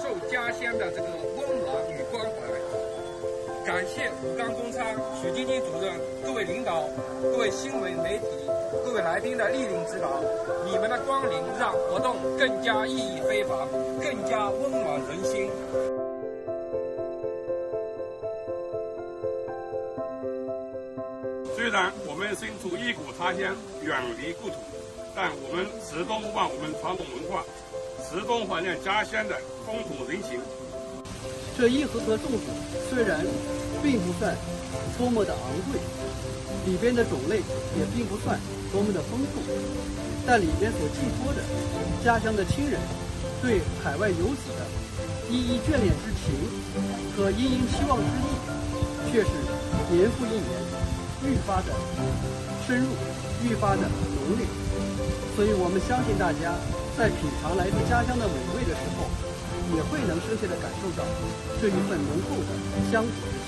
受家乡的这个温暖与关怀。感谢武钢工厂许晶晶主任、各位领导、各位新闻媒体、各位来宾的莅临指导，你们的光临让活动更加意义非凡，更加温暖人心。虽然我们身处异国他乡，远离故土，但我们始终不忘我们传统文化，始终怀念家乡的风土人情。这一盒盒粽子虽然并不算多么的昂贵，里边的种类也并不算多么的丰富，但里边所寄托的家乡的亲人对海外游子的依依眷恋之情和殷殷期望之意，却是年复一年愈发的深入，愈发的浓烈。所以我们相信大家在品尝来自家乡的美味的时候。也会能深切地感受到这一份浓厚的乡土。